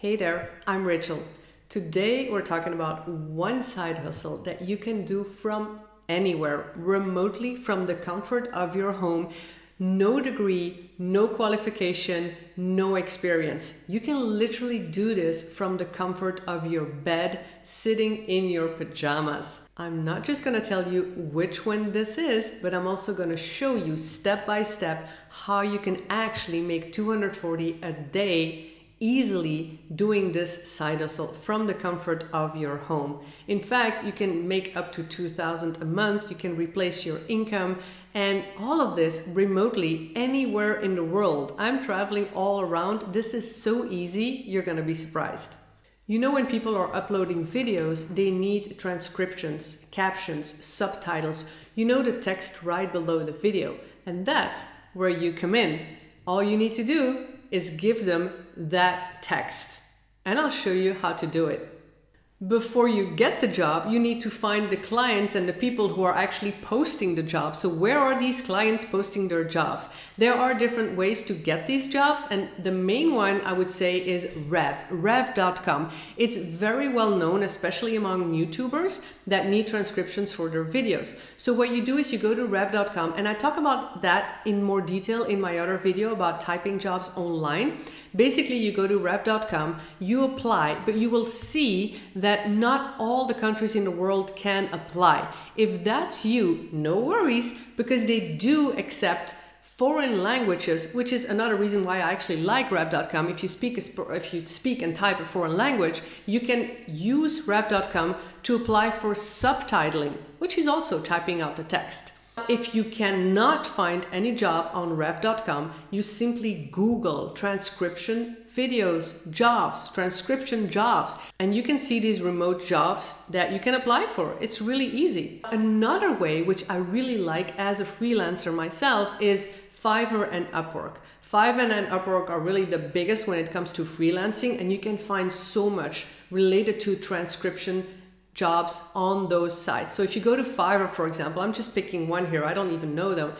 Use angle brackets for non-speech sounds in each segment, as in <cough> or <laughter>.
Hey there, I'm Rachel. Today we're talking about one side hustle that you can do from anywhere, remotely from the comfort of your home. No degree, no qualification, no experience. You can literally do this from the comfort of your bed, sitting in your pajamas. I'm not just gonna tell you which one this is, but I'm also gonna show you step by step how you can actually make 240 a day easily doing this side hustle from the comfort of your home. In fact, you can make up to 2000 a month, you can replace your income and all of this remotely anywhere in the world. I'm traveling all around. This is so easy, you're going to be surprised. You know, when people are uploading videos, they need transcriptions, captions, subtitles. You know the text right below the video, and that's where you come in. All you need to do is give them that text. And I'll show you how to do it. Before you get the job, you need to find the clients and the people who are actually posting the job. So, where are these clients posting their jobs? There are different ways to get these jobs, and the main one I would say is Rev, rev.com. It's very well known, especially among YouTubers that need transcriptions for their videos. So, what you do is you go to rev.com, and I talk about that in more detail in my other video about typing jobs online. Basically, you go to rev.com, you apply, but you will see that not all the countries in the world can apply. If that's you, no worries, because they do accept foreign languages, which is another reason why I actually like rev.com. If you speak if you speak and type a foreign language, you can use rev.com to apply for subtitling, which is also typing out the text. If you cannot find any job on rev.com, you simply Google transcription videos, jobs, transcription jobs, and you can see these remote jobs that you can apply for. It's really easy. Another way, which I really like as a freelancer myself, is Fiverr and Upwork. Fiverr and Upwork are really the biggest when it comes to freelancing, and you can find so much related to transcription jobs on those sites. So if you go to Fiverr, for example, I'm just picking one here, I don't even know them.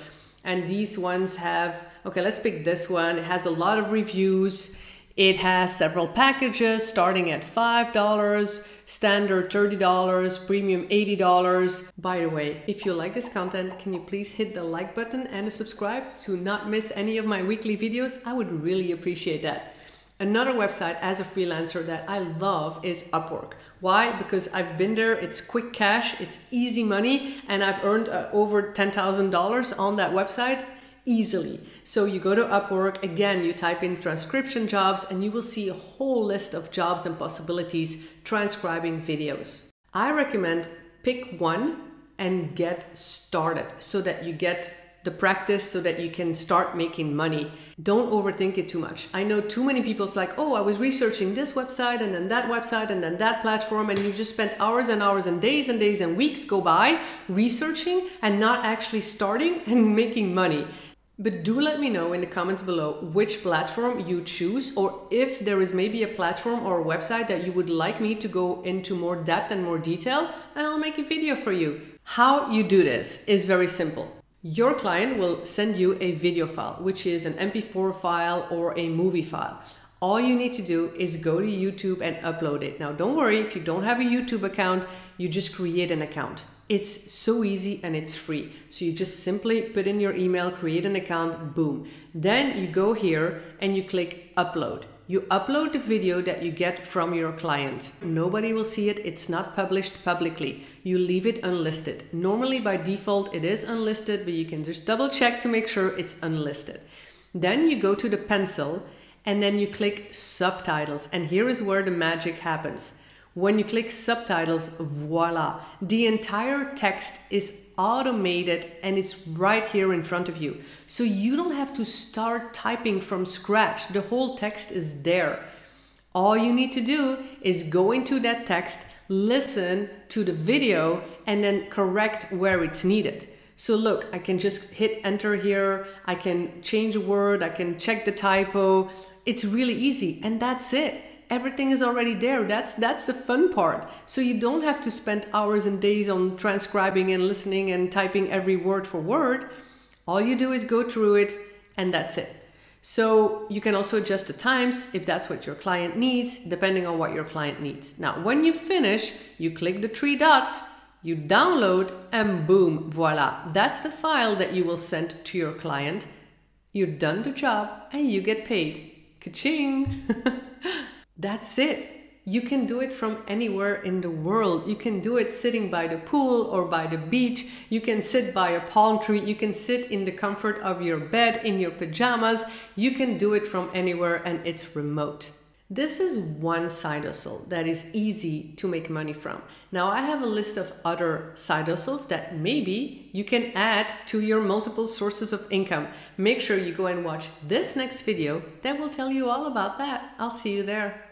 And these ones have, okay, let's pick this one. It has a lot of reviews. It has several packages starting at $5, standard $30, premium $80. By the way, if you like this content, can you please hit the like button and subscribe to not miss any of my weekly videos? I would really appreciate that. Another website as a freelancer that I love is Upwork. Why? Because I've been there, it's quick cash, it's easy money, and I've earned uh, over $10,000 on that website easily. So you go to Upwork, again, you type in transcription jobs, and you will see a whole list of jobs and possibilities transcribing videos. I recommend pick one and get started so that you get the practice so that you can start making money. Don't overthink it too much. I know too many people, it's like, oh, I was researching this website and then that website and then that platform, and you just spent hours and hours and days and days and weeks go by researching and not actually starting <laughs> and making money. But do let me know in the comments below which platform you choose, or if there is maybe a platform or a website that you would like me to go into more depth and more detail, and I'll make a video for you. How you do this is very simple. Your client will send you a video file, which is an MP4 file or a movie file. All you need to do is go to YouTube and upload it. Now, don't worry if you don't have a YouTube account, you just create an account. It's so easy and it's free. So you just simply put in your email, create an account, boom. Then you go here and you click upload. You upload the video that you get from your client. Nobody will see it, it's not published publicly. You leave it unlisted. Normally by default it is unlisted, but you can just double check to make sure it's unlisted. Then you go to the pencil and then you click subtitles. And here is where the magic happens. When you click subtitles, voila, the entire text is automated and it's right here in front of you. So you don't have to start typing from scratch. The whole text is there. All you need to do is go into that text, listen to the video, and then correct where it's needed. So look, I can just hit enter here. I can change a word. I can check the typo. It's really easy and that's it everything is already there. That's that's the fun part. So you don't have to spend hours and days on transcribing and listening and typing every word for word. All you do is go through it and that's it. So you can also adjust the times if that's what your client needs, depending on what your client needs. Now, when you finish, you click the three dots, you download, and boom, voila. That's the file that you will send to your client. You've done the job and you get paid. Ka-ching! <laughs> that's it. You can do it from anywhere in the world. You can do it sitting by the pool or by the beach. You can sit by a palm tree. You can sit in the comfort of your bed in your pajamas. You can do it from anywhere and it's remote. This is one side hustle that is easy to make money from. Now, I have a list of other side hustles that maybe you can add to your multiple sources of income. Make sure you go and watch this next video that will tell you all about that. I'll see you there.